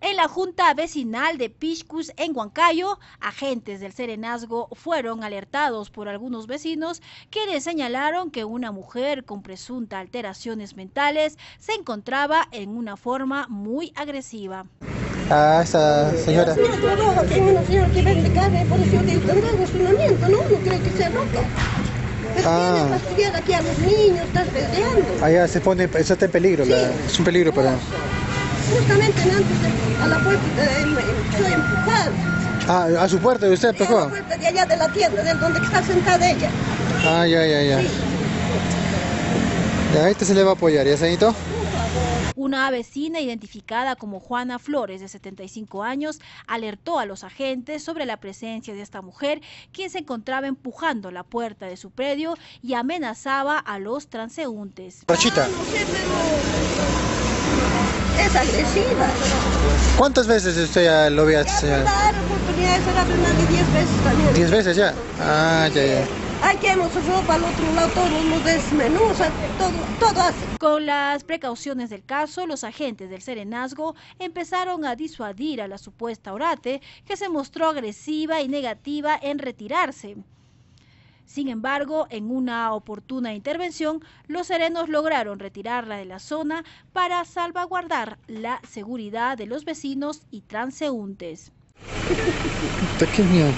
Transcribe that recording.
En la junta vecinal de Piscus en Huancayo, agentes del Serenazgo fueron alertados por algunos vecinos quienes señalaron que una mujer con presunta alteraciones mentales se encontraba en una forma muy agresiva. Ah, esa señora. Aquí una señora que vende carne, por eso yo digo, ¿no? No cree que sea loca. Ah. aquí a los niños, está peleando. Allá se pone, eso está en peligro, la- es un peligro para... Justamente antes de, a la puerta de, me, soy empujada. Ah, a su puerta de usted Y a la puerta de allá de la tienda, de donde está sentada ella. Ah, ya, ya, ya. Sí. Ya, este se le va a apoyar, ¿ya, Sanito? Una vecina identificada como Juana Flores, de 75 años, alertó a los agentes sobre la presencia de esta mujer, quien se encontraba empujando la puerta de su predio y amenazaba a los transeúntes. Rachita, es agresiva. ¿cuántas veces usted ya lo ve a esta Ya señora? dar oportunidades será de más de 10 veces también. ¿Diez veces ya? Ah, ya, ya. Aquí hemos ropa al otro lado, todos los desmenuzan, todo, todo hace. Con las precauciones del caso, los agentes del Serenazgo empezaron a disuadir a la supuesta orate, que se mostró agresiva y negativa en retirarse. Sin embargo, en una oportuna intervención, los serenos lograron retirarla de la zona para salvaguardar la seguridad de los vecinos y transeúntes. Puta, qué miedo.